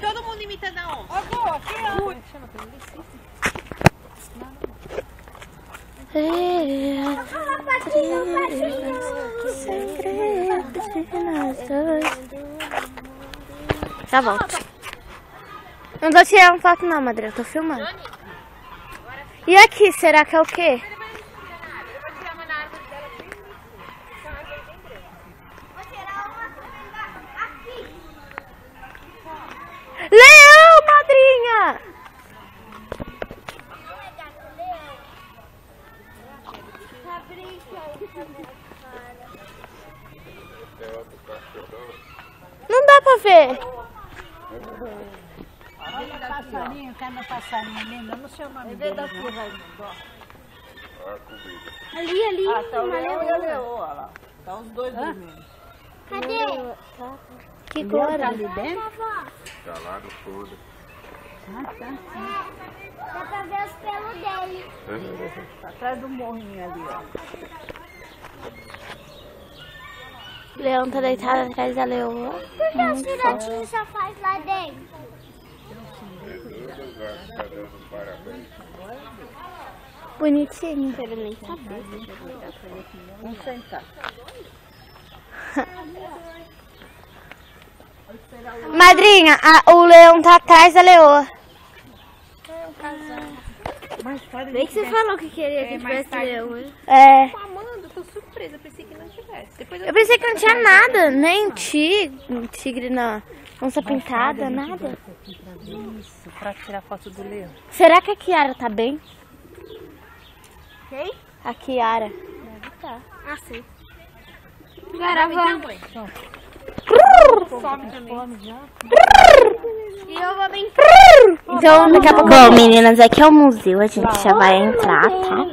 Todo mundo imitando a onça. Já volto. Não tô tirando foto não, Madre, eu tô filmando. E aqui, será que é o quê? Leão, madrinha! Não dá pra ver. Passarinho, cada passarinho lindo, eu não sei o nome dele. Ali, ali. Ah, tá o leão e a leoa, olha lá. Tá os dois dormindo. Cadê? Que cor? Tá ali dentro? Calado todo. Dá pra ver os pelos dele. Tá atrás do morrinho ali, ó. O leão tá deitado atrás da leoa. Por que os filhotinhos só faz lá dentro? Tá. Bonitinho. Quero nem saber. Vamos sentar. Madrinha, a- o leão tá atrás da leoa. Mas pode Bem que você falou que queria que mais tivesse tarde. leão. né? É. Amanda, tô surpresa. Eu pensei que não tivesse. Depois eu... Eu pensei que não tinha nada, nem tigre, tigre na onça pintada, nada. Isso, pra tirar foto do leão. Será que a Kiara tá bem? Quem? A Kiara. Ah, sim. Gravando. E eu vou bem. Então, daqui a pouco. Bom, meninas, aqui é o museu. A gente já vai entrar, tá?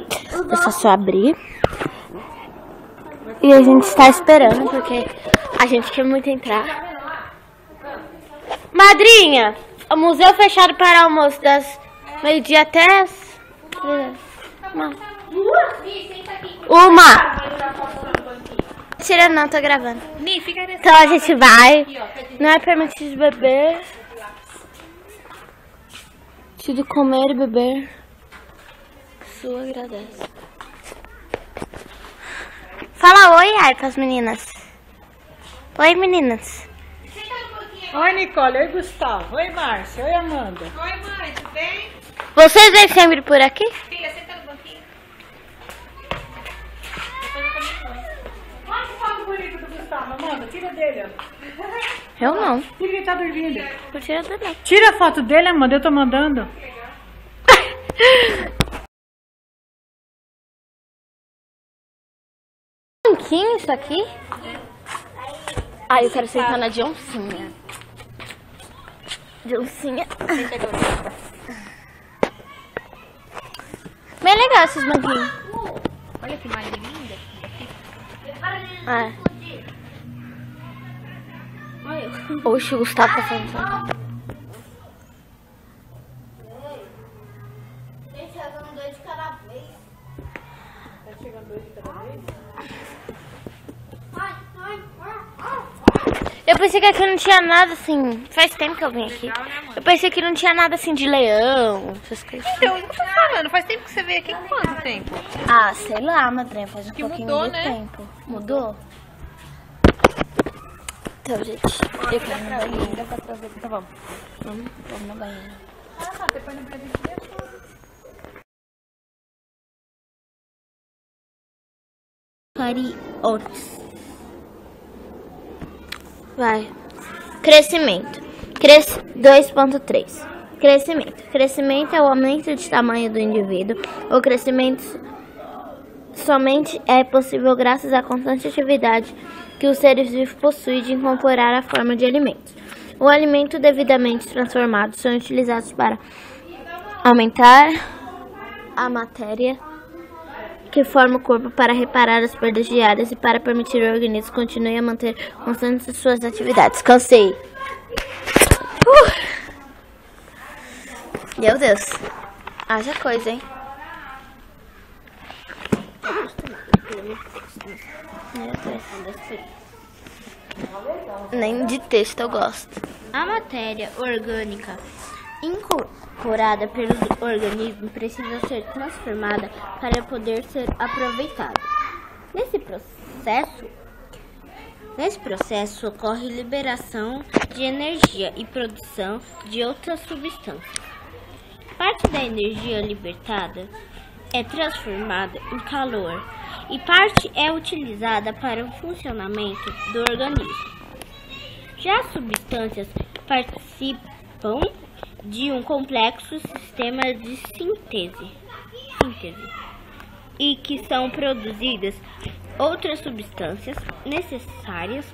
Eu só abrir. E a gente está esperando, porque a gente quer muito entrar. Madrinha, o museu fechado para almoço das meio-dia até as. Uma. Uma! Tira não, tô gravando. Mi, fica nesse... Então a gente vai. Não é permitido beber. Permitido comer e beber. Sua agradece. Fala oi, ai, pras meninas. Oi, meninas. Oi, Nicole. Oi, Gustavo. Oi, Márcia. Oi, Amanda. Oi, mãe, tudo bem? Vocês vêm sempre por aqui? Amanda, tira dele, ó. Eu não. Tira que ele tá dormindo. Por tira não. Tira a foto dele, Amanda. Eu tô mandando. Banquinho isso aqui? Ah, eu quero sentar na de oncinha. De oncinha. Bem legal esses banquinhos. Olha que imagem linda. É. Oxe, o Gustavo tá fazendo isso. Gente, eu pensei que aqui não tinha nada assim. Faz tempo que eu vim aqui. Eu pensei que não tinha nada assim de leão, essas coisas. Então, eu tô falando, faz tempo que você veio aqui. Quanto tempo? Ah, sei lá, madrinha, faz um Que pouquinho mudou, de né? tempo. Mudou? Então, gente, eu quero ir no banheiro. Então vamos. Vamos, vamos no banheiro. Ah, depois não pode ver. Cariotes. Vai. Crescimento. Cres... 2.3. Crescimento. Crescimento é o aumento de tamanho do indivíduo. O crescimento somente é possível graças à constante atividade que os seres vivos possuem de incorporar a forma de alimentos. O alimento devidamente transformado são utilizados para aumentar a matéria que forma o corpo para reparar as perdas diárias e para permitir ao organismo continuar a manter constantes suas atividades. Cansei. Uh! Meu Deus. Haja coisa, hein? Nem de texto eu gosto. A matéria orgânica incorporada pelo organismo precisa ser transformada para poder ser aproveitada. Nesse processo, nesse processo ocorre liberação de energia e produção de outras substâncias. Parte da energia libertada é transformada em calor e parte é utilizada para o funcionamento do organismo. Já as substâncias participam de um complexo sistema de síntese, síntese e que são produzidas outras substâncias necessárias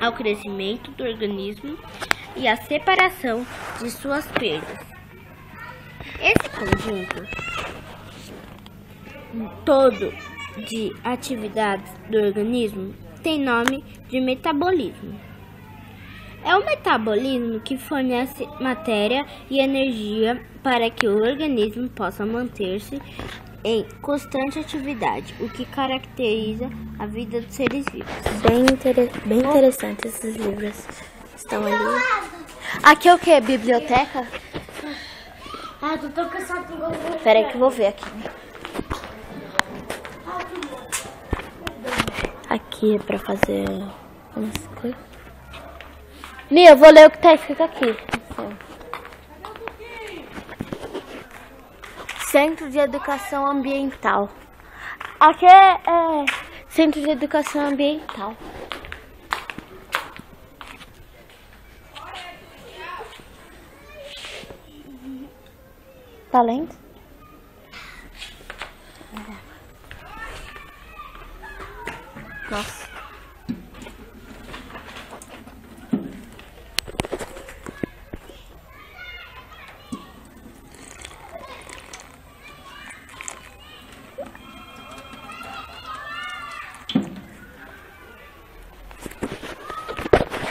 ao crescimento do organismo e à separação de suas perdas. Esse conjunto todo de atividades do organismo tem nome de metabolismo. É o metabolismo que fornece matéria e energia para que o organismo possa manter-se em constante atividade, o que caracteriza a vida dos seres vivos. Bem, inter... bem interessante esses livros. Estão ali. Aqui é o que? Biblioteca? Ah, tô cansado com você. Pera aí que eu vou ver aqui. Aqui pra fazer umas coisas. Mia, eu vou ler o que tá escrito aqui. Centro de Educação Ambiental. Aqui é, é Centro de Educação Ambiental. Tá lendo? Nossa.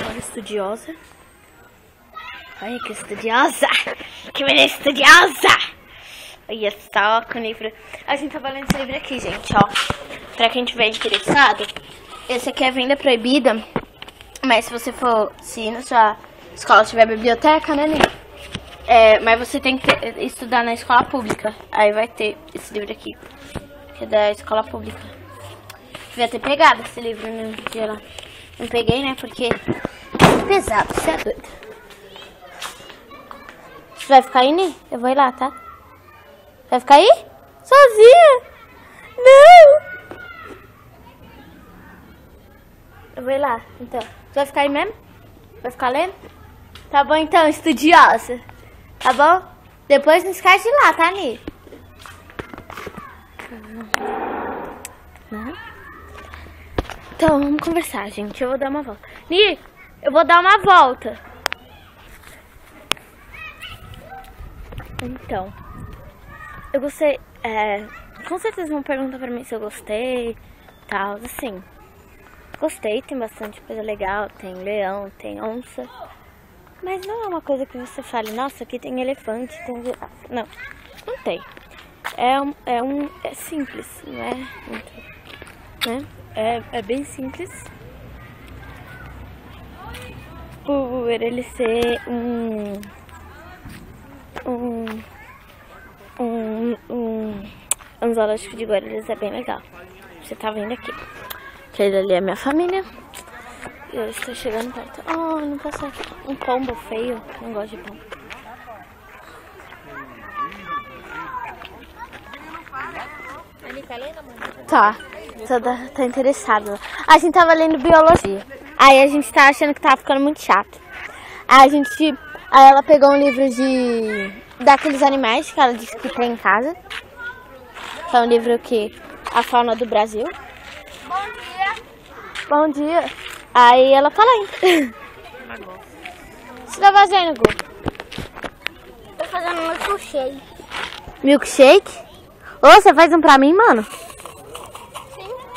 Olha, estudiosa. Olha que estudiosa! Que menina estudiosa! Olha só com livro. A gente tá lendo esse livro aqui, gente, ó. Pra quem tiver interessado, esse aqui é venda proibida. Mas se você for, se na sua escola tiver biblioteca, né, Nina? É, mas você tem que ter- estudar na escola pública. Aí vai ter esse livro aqui, que é da escola pública. Devia ter pegado esse livro no dia lá. Não peguei, né, porque é pesado, você é doido. Você vai ficar aí, Nê? Eu vou ir lá, tá? Vai ficar aí? Sozinha? Não! Eu vou ir lá, então. Você vai ficar aí mesmo? Vai ficar lendo? Tá bom então, estudiosa. Tá bom? Depois não esquece de ir lá, tá, Ni? Então, vamos conversar, gente. Eu vou dar uma volta. Ni, eu vou dar uma volta. Então, eu gostei. É, com certeza vão perguntar pra mim se eu gostei, tal, assim. Gostei, tem bastante coisa legal, tem leão, tem onça. Mas não é uma coisa que você fale, nossa, aqui tem elefante, tem girafa. Não, não tem. É um, é um, é simples, não é né? É, é bem simples. Por ele ser um, um, um, um, um zoológico de Guarulhos é bem legal. Você tá vendo aqui. Aquele ali é minha família. E eu estou chegando perto. Oh, não posso. Um pombo feio. Não gosto de pombo. Tá. Toda, tá interessado. A gente tava lendo biologia. Aí a gente tá achando que tava ficando muito chato. Aí a gente. Aí ela pegou um livro de. daqueles animais que ela disse que tem em casa. Que é um livro que. A fauna do Brasil. Bom dia. Aí ela fala que você tá fazendo, Gu? Tô fazendo um milkshake. Milkshake? Ô, você faz um pra mim, mano?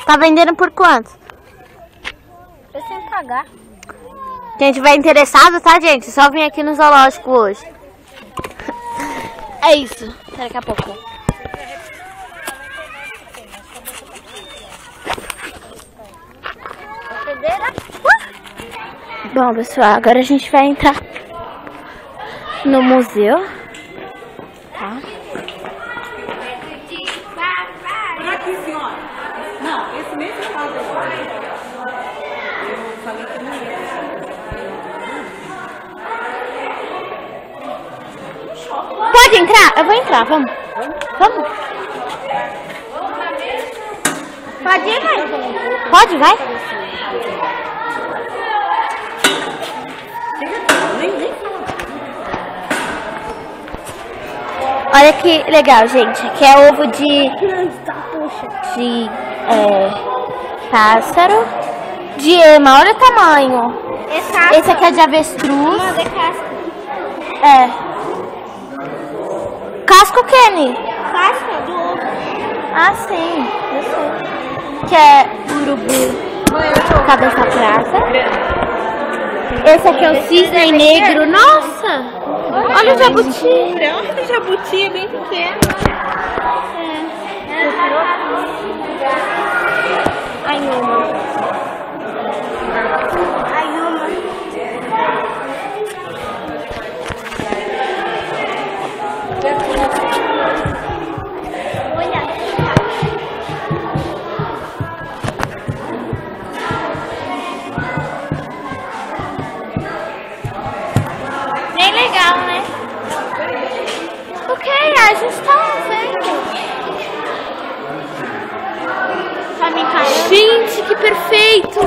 Tá vendendo por quanto? Eu sem pagar. Quem tiver interessado, tá, gente? Só vim aqui no zoológico hoje. É isso. Até daqui a pouco. Pedeira? Bom, pessoal, agora a gente vai entrar no museu. Tá? Aqui, senhora? Não, esse mesmo quadro aqui. Eu falei que não ia. Pode entrar? Eu vou entrar, vamos. Vamos? Pode ir, vai. Pode, vai. Olha que legal, gente. Aqui é ovo de. De. É, pássaro. De ema, olha o tamanho. Esse aqui é de avestruz. É. Casco Kenny. Casca do ovo. Ah, sim. Eu sei. Que é urubu. Cabeça prata. Esse aqui é o cisne negro. Nossa! Olha o jabuti. Olha o jabuti, é bem pequeno. Ai, uma. Aí Perfeito!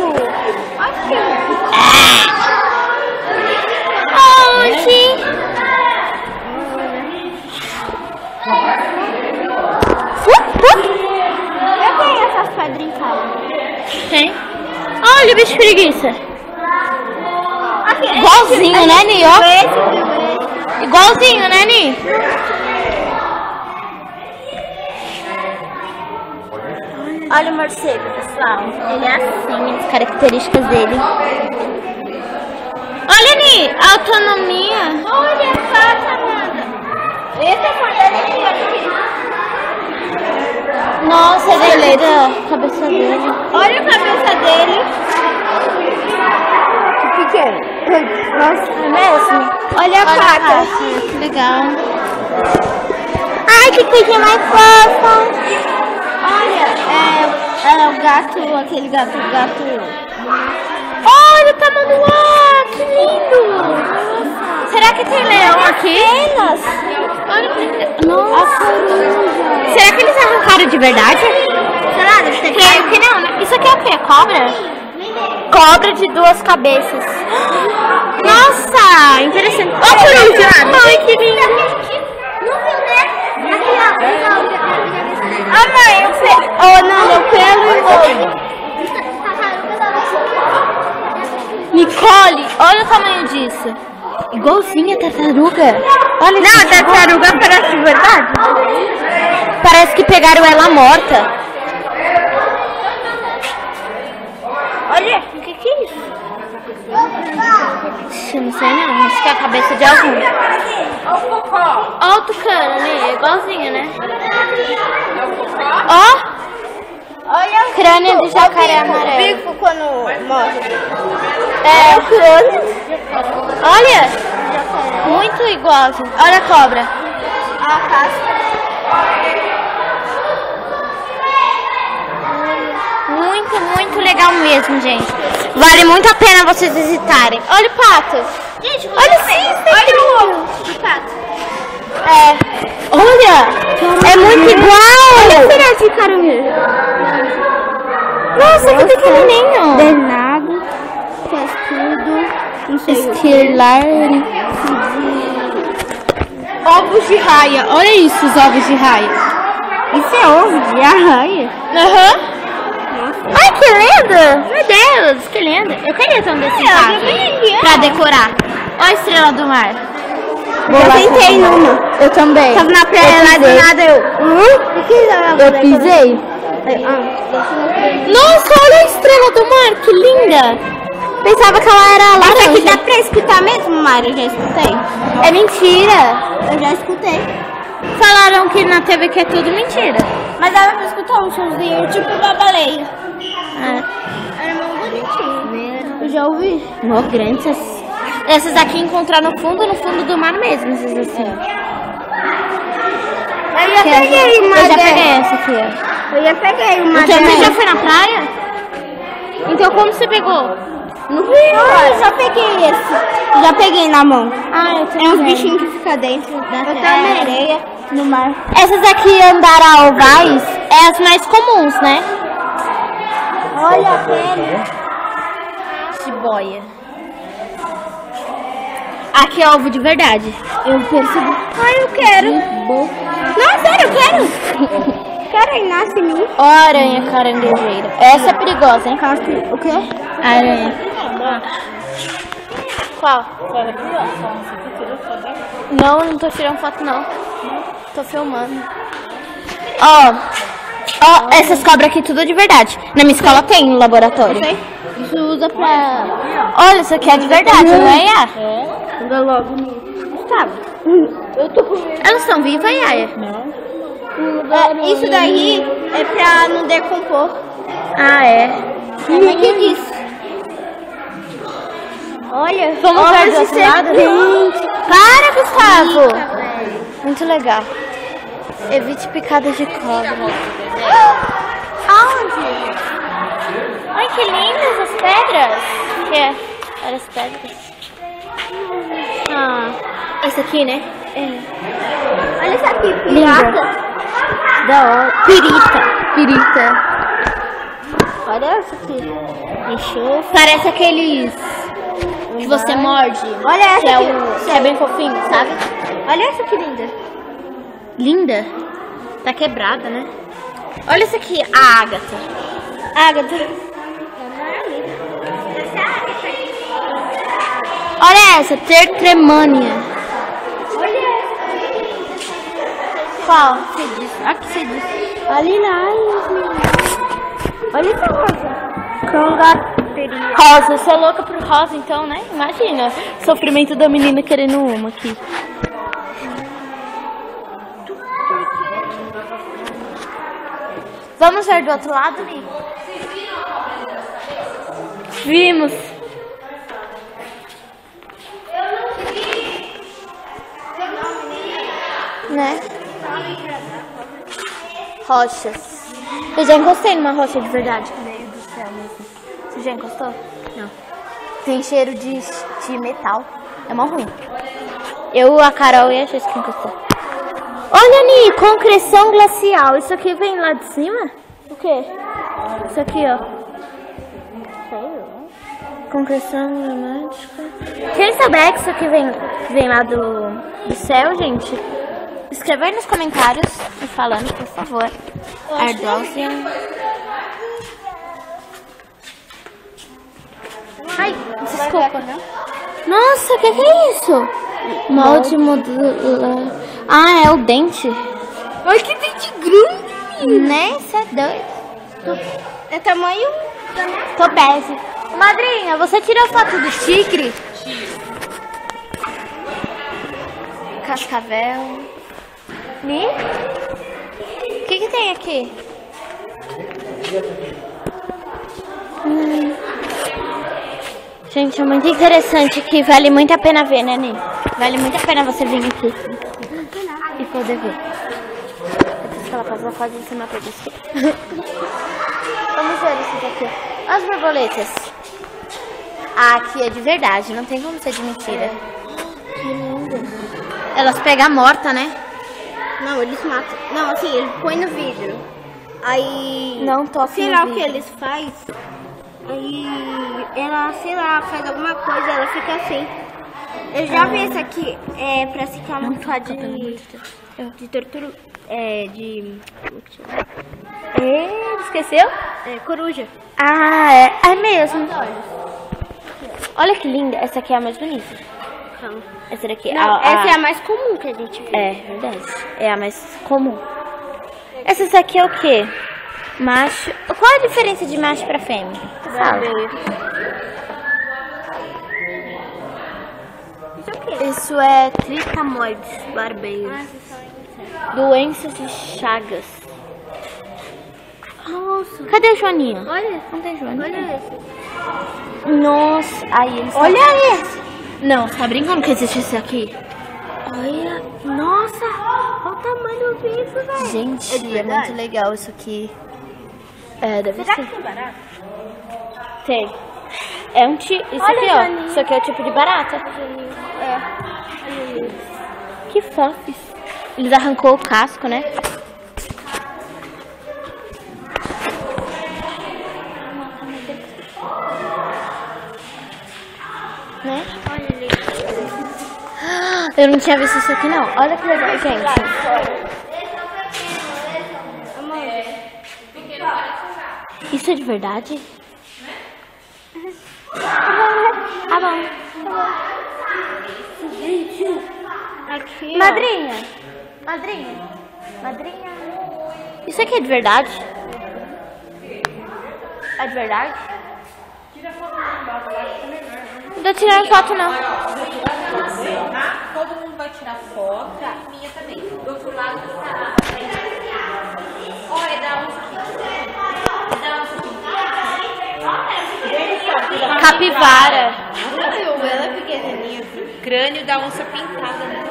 Onde? Eu tenho essas pedrinhas em casa. Tem. Olha o bicho preguiça. Aqui, Igualzinho, né, Ni? Igualzinho, né, Ni? Olha o morcego, pessoal. Ele é assim, as características dele. Olha, Ni, a autonomia. Olha só, Amanda. Esse é aqui. Nossa, ele a cabeça dele. Olha a cabeça dele. Pequeno. Nossa, é mesmo? Olha a pata. que legal. Ai, que coisa mais fofa. Olha, é, é o gato, aquele gato, gato. Olha o tamanduá, que lindo. Será que tem leão aqui? Olha lindo. Nossa. Será que eles arrancaram de verdade? Será? Deve ter Creio que não? Isso aqui é o quê? Cobra? Cobra de duas cabeças. Nossa, interessante. Ó, coruja! Ai, que lindo. Não viu, né? Aqui, ó. Ah, mãe, o pelo. Oh, não, o pelo e. Nicole, olha o tamanho disso. Igualzinha a tartaruga. Olha Não, a tartaruga parece de verdade. Parece que pegaram ela morta. Olha, o que, que é isso? Não sei não, acho que é a cabeça de algum. Ó o tucano, né? É igualzinho, né? Ó! Olha o Crânio de jacaré amarelo. O bico quando morre. É o crânio. Olha! Muito igualzinho. Olha a cobra. A casca. Muito, muito legal mesmo, gente. Vale muito a pena vocês visitarem. Olha o pato. Gente, Olha Olha o pato. É. Olha! É muito igual! Olha será de caranguejo. Nossa, que pequenininho. Bernardo, faz tudo. Não sei o que. Estirlare. Ovos de raia. Olha isso, os ovos de raia. Isso é ovo de arraia. Aham. Ai, que lindo! Meu Deus, que lindo. Eu queria ter um desse em casa pra decorar. Olha a estrela do mar. Eu tentei numa. Eu também. Tava na praia lá do nada eu. Hum? O que é Eu pisei. Ah, Nossa, olha a estrela do mar, que linda. Pensava que ela era Essa aqui dá laranja. pra escutar mesmo, Mário? Eu já escutei. É mentira. Eu já escutei. Falaram que na TV que é tudo mentira. Mas dava pra escutar um somzinho, tipo babaleio. É. Era muito bonitinho. Eu já ouvi. Mó grande essas Essas aqui encontrar no fundo, no fundo do mar mesmo, essas assim. Eu já Que peguei uma Eu já peguei essa aqui, ó. Eu já peguei uma Então você já foi na praia? Então como você pegou? No rio, eu já peguei esse. Já peguei na mão. Ah, eu É uns bichinhos que ficam dentro da terra, areia, no mar. Essas aqui andaravais é as mais comuns, né? Olha a pele. Jiboia. Aqui é ovo de verdade. Eu percebi. Ai, eu quero. Não, sério, eu quero. Quero aí, nasce em mim. Ó aranha caranguejeira. Essa é perigosa, hein? O quê? Aranha. Qual? Não, não tô tirando foto não. Tô filmando. Ó, ó, essas cobras aqui tudo de verdade. Na minha escola tem no laboratório. Isso usa pra... Olha, isso aqui é de verdade, não é, Yaya? Anda logo nisso. Gustavo. Eu tô com medo. Elas são vivas, Yaya? É, isso daí é pra não decompor. Ah, é. É mãe que disse. Olha, Vamos olha ver do outro lado? Para, Gustavo! Muito legal. Evite picadas de cobra. Aonde? Ai, que lindas as pedras. O que é? Olha as pedras. Ah, essa aqui, né? Olha isso aqui, pirata. Da hora. Pirita. Pirita. Olha essa aqui. Parece aqueles que você morde. Olha essa Que é, aqui. o, que é bem fofinho, sabe? Olha essa que linda. Linda. Tá quebrada, né? Olha essa aqui, a Ágata. Ágata. Olha essa, Tertremânia. Qual? Você disse. Aqui você disse. Ali lá. Olha essa rosa. Congateria. Rosa, você é louca por rosa então, né? Imagina, o sofrimento da menina querendo uma aqui. Vamos ver do outro lado, Ni? Vimos. Né? Rochas. Eu já encostei numa rocha de verdade. Meio do céu mesmo. Você já encostou? Não. Tem cheiro de, de metal. É mó ruim. Eu, a Carol e a Jéssica encostou. Olha, Ni, concreção glacial. Isso aqui vem lá de cima? O quê? Isso aqui, ó. Concreção gramática. Quem souber que isso aqui vem, vem lá do, do céu, gente, escreva aí nos comentários me falando, por favor. Ardósia. Ai, desculpa. Nossa, o que, que é isso? Molde modular. Ah, é o dente. Olha que dente grande. Né? Isso é doido. É tamanho... Topézio. Madrinha, você tirou foto do tigre? Cascavel. Ni? O que, que tem aqui? Hum. Gente, é muito interessante aqui. Vale muito a pena ver, né, Ni? Vale muito a pena você vir aqui e poder ver. Depois que ela passa pode você matou disso. Vamos ver esses aqui. As borboletas. Ah, aqui é de verdade, não tem como ser de mentira. Elas pegam a morta, né? Não, eles matam. Não, assim, ele põe no vidro. Aí... Não toque Sei lá o que eles fazem. Aí ela, sei lá, faz alguma coisa, ela fica assim. Eu já vi essa aqui, é pra se camuflar de, de tortura, é, de? É, esqueceu? É, coruja. Ah, é, é mesmo. Olha que linda. Essa aqui é a mais bonita. Calma. Essa daqui. Não, a, essa é a- a mais comum que a gente vê. É, verdade. É a mais comum. Essas aqui é o quê? Macho. Qual a diferença de macho pra fêmea? Fala. Isso é tricamoides barbeiros. Doenças de chagas. Nossa, Cadê o Joaninha? olha, Não tem Joaninha? olha esse. Nossa. Aí eles Olha esse. Não, você tá brincando que existe isso aqui? Olha, nossa, olha o tamanho do bicho, velho. Gente, é, muito legal isso aqui. É, deve Será ser. que é barato? Tem. É um tipo. Isso Olha, aqui, ó. Janinha. Isso aqui é o tipo de barata. É. Que fofos. Eles arrancou o casco, né? Né? Eu não tinha visto isso aqui, não. Olha que legal, gente. Isso é de verdade? Tá bom. Aqui, ó. Madrinha. Madrinha. Madrinha. Isso aqui é de verdade? É de verdade? Não tô tirando foto, não. Tá? Todo mundo vai tirar foto e minha também. Do outro lado tá. Olha, dá uns aqui. Dá uns aqui. Capivara. Ela é pequenininha. Crânio da onça pintada, né?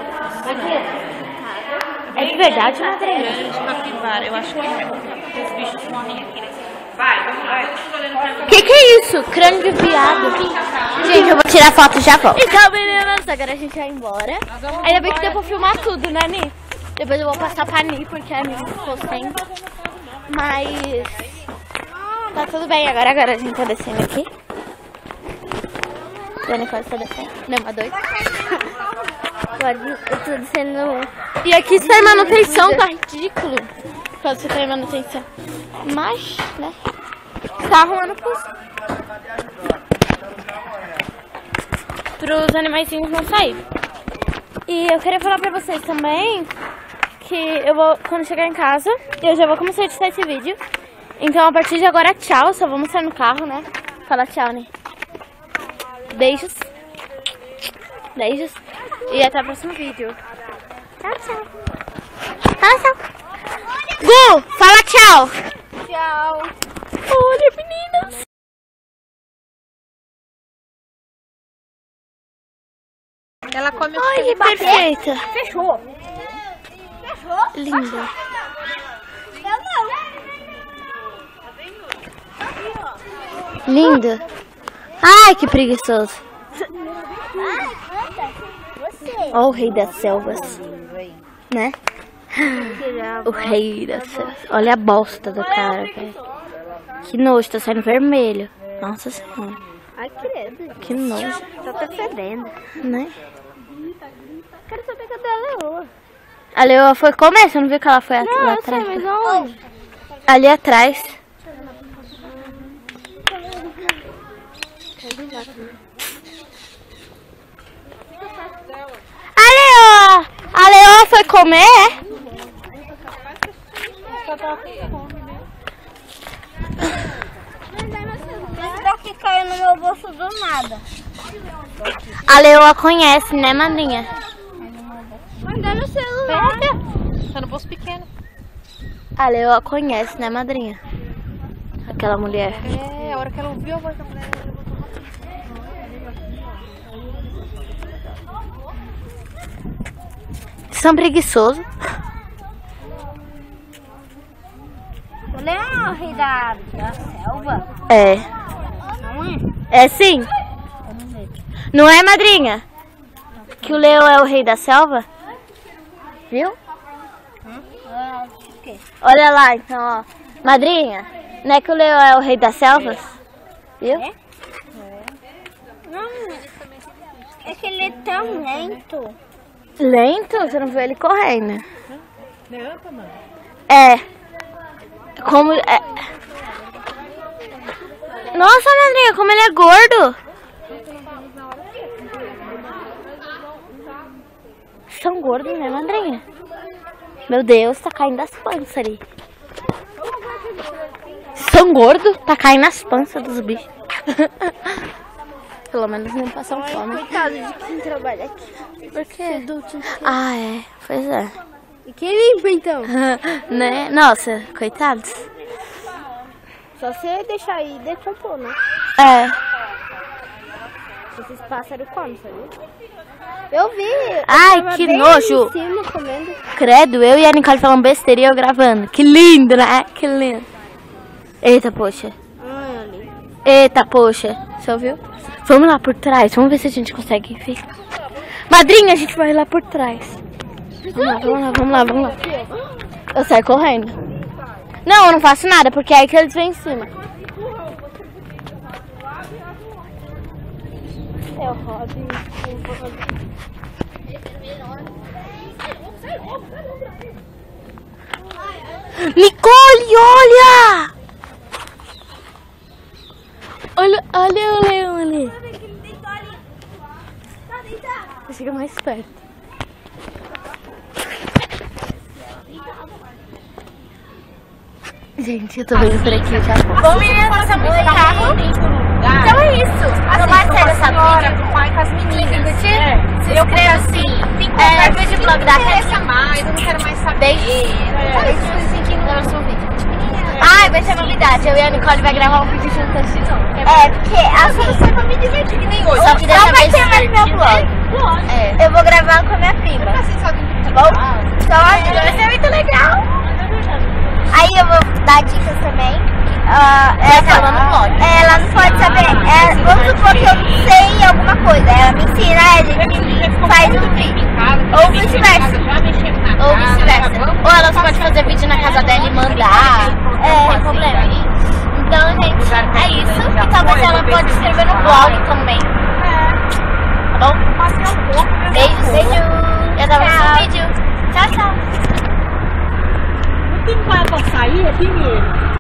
É de verdade, madrinha? Crânio de capivara. Eu acho que é. Os bichos morrem aqui? Vai, vamos lá. Que que é isso? Crânio de viado. Gente, eu vou tirar foto e já volto. Então, meninas, agora a gente vai embora. Ainda bem que deu pra filmar tudo, né, Ni? Depois eu vou passar pra Ni, porque a Ni ficou sem. Mas... Tá tudo bem. Agora, agora a gente tá descendo aqui. Dani quase tá descendo. Não, uma dois. Agora eu tô descendo. E aqui está em manutenção, tá ridículo. Quando você tá em manutenção. Mas, né? Tá arrumando pulso. Para os animaizinhos não sair. E eu queria falar pra vocês também que eu vou, quando chegar em casa, eu já vou começar a editar esse vídeo. Então, a partir de agora, tchau. Só vou mostrar no carro, né? Fala tchau, né? Beijos. Beijos. E até o próximo vídeo. Tchau, tchau. Fala tchau. Gu, fala tchau. Tchau. Olha, meninas. Ela come Ai, que perfeita. Fechou. Linda. Eu não. Linda. Ai, que preguiçoso. Ai. Ó o rei das selvas. Né? O rei das selvas. Olha a bosta do cara, velho. Que nojo, tá saindo vermelho. Nossa senhora. Ai, credo. Que nojo, Só tá fedendo. né? Quero saber cadê a leoa. A leoa foi comer, você não viu que ela foi at- lá atrás? mas aonde? Ali atrás. A leoa! A leoa foi comer? Esse daqui caiu no meu bolso do nada. A leoa conhece, né, madrinha? Mandar no celular. Tá no bolso pequeno. A leoa conhece, né, madrinha? Aquela mulher. É, a hora que ela ouviu a voz da mulher. São preguiçosos. O leão é o rei da, da selva. É. Não é? É sim. Não é, madrinha? Que o leão é o rei da selva? Viu? Quê? Olha lá, então, ó. Madrinha, não é que o leão é o rei das selvas? Viu? Não, é que ele é tão lento. Lento? Você não viu ele correndo. Levanta, mano. É. Como. É... Nossa, madrinha, como ele é gordo. São gordos, né, madrinha? Meu Deus, tá caindo as panças ali. São gordos? Tá caindo as panças dos bichos. Pelo menos não passam fome. Coitado de quem trabalha aqui. Por quê? Ah, é. Pois é. E quem limpa então? né? Nossa, coitados. Só você deixar aí decompor, né? É. Esses pássaros comem, sabe? Eu vi. eu Ai, que nojo. Cima. Credo, eu e a Nicole falando besteira e eu gravando. Que lindo, né? Que lindo. Eita, poxa. Eita, poxa. Você ouviu? Vamos lá por trás. Vamos ver se a gente consegue ver. Madrinha, a gente vai lá por trás. Vamos lá, vamos lá, vamos lá, vamos lá. Eu saio correndo. Não, eu não faço nada, porque é aí que eles vêm em cima. É o Robin. Nicole, olha! Olha, olha o leão ali. Chega mais perto. Gente, eu tô vendo por aqui já. Bom, menina, nossa música carro. Então é isso. Não vai sair dessa vídeo. pai com as meninas. Se inscreva assim. É, vídeo blog da Cat. mais, eu não quero mais saber. Beijo. Beijo. no próximo vídeo. Ai, vai ter novidade. Eu e a Nicole vai gravar um vídeo juntas de novo. É, porque assim. Você vai me divertir que nem hoje. Só que dessa Não vai ter mais meu vlog. É. Eu vou gravar com a minha prima. Tá bom? Só vai ser muito legal. Aí eu vou dar dicas também. Ah, ela, ela não pode. Ela não pode saber. É, vamos supor que eu não sei alguma coisa. Ela me ensina, a gente faz o vídeo. Ou vice-versa. Ou vice-versa. Ou elas podem fazer vídeo na casa dela e mandar. É. Não tem problema. Então, gente, é isso. E talvez ela pode escrever no blog também. Tá bom? Beijo. E até o próximo vídeo. Tchau, tchau. Não tem para sair aqui, menino?